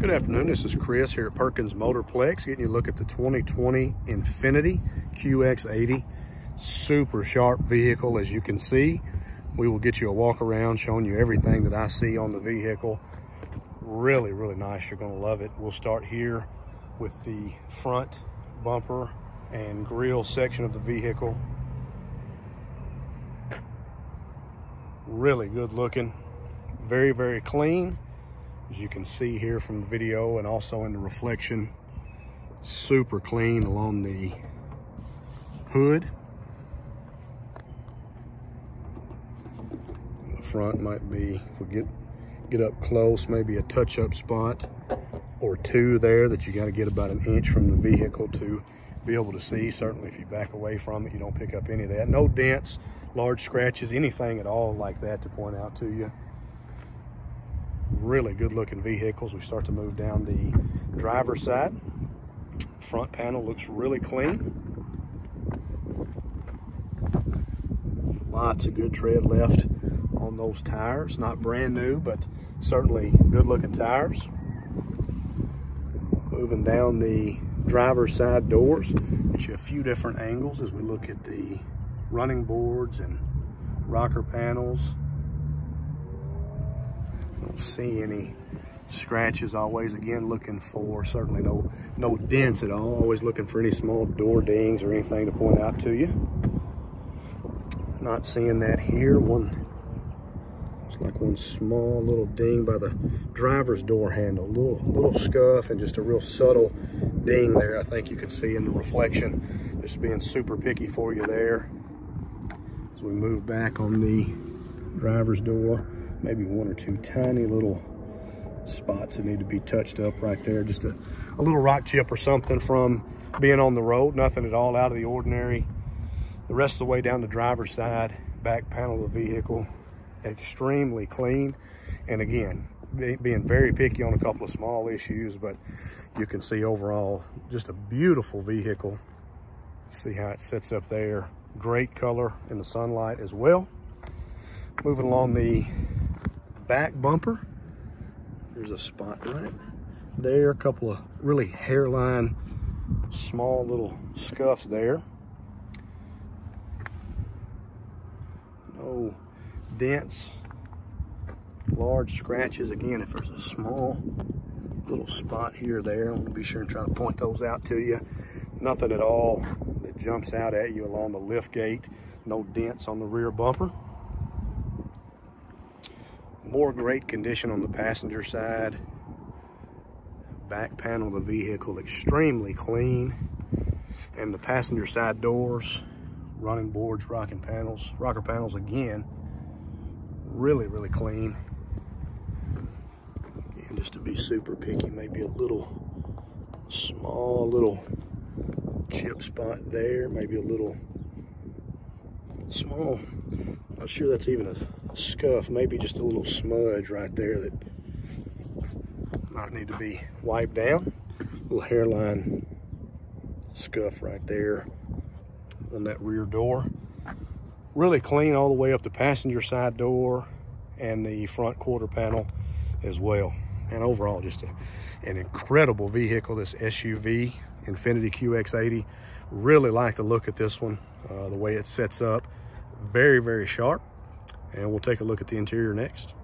Good afternoon, this is Chris here at Perkins Motorplex, getting you a look at the 2020 Infiniti QX80. Super sharp vehicle, as you can see. We will get you a walk around showing you everything that I see on the vehicle. Really, really nice, you're gonna love it. We'll start here with the front bumper and grille section of the vehicle. Really good looking, very, very clean as you can see here from the video and also in the reflection super clean along the hood. The front might be if we get get up close maybe a touch-up spot or two there that you got to get about an inch from the vehicle to be able to see. Certainly if you back away from it you don't pick up any of that. No dents large scratches anything at all like that to point out to you really good looking vehicles. We start to move down the driver's side. Front panel looks really clean. Lots of good tread left on those tires. Not brand new, but certainly good looking tires. Moving down the driver's side doors, get you a few different angles as we look at the running boards and rocker panels, see any scratches always. Again looking for certainly no no dents at all. Always looking for any small door dings or anything to point out to you. Not seeing that here. One it's like one small little ding by the driver's door handle. Little little scuff and just a real subtle ding there i think you can see in the reflection. Just being super picky for you there. As we move back on the driver's door maybe one or two tiny little spots that need to be touched up right there. Just a, a little rock chip or something from being on the road. Nothing at all out of the ordinary. The rest of the way down the driver's side, back panel of the vehicle, extremely clean. And again, being very picky on a couple of small issues, but you can see overall just a beautiful vehicle. See how it sits up there. Great color in the sunlight as well. Moving along the back bumper. There's a spot right there. A couple of really hairline, small little scuffs there. No dents, large scratches. Again, if there's a small little spot here there, I'm gonna be sure and try to point those out to you. Nothing at all that jumps out at you along the lift gate. No dents on the rear bumper more great condition on the passenger side. Back panel of the vehicle extremely clean. And the passenger side doors, running boards, rocking panels, rocker panels again, really, really clean. Just to be super picky, maybe a little small little chip spot there, maybe a little small, not sure that's even a scuff, maybe just a little smudge right there that might need to be wiped down. Little hairline scuff right there on that rear door. Really clean all the way up the passenger side door and the front quarter panel as well. And overall, just a, an incredible vehicle, this SUV Infiniti QX80. Really like the look at this one, uh, the way it sets up. Very, very sharp and we'll take a look at the interior next.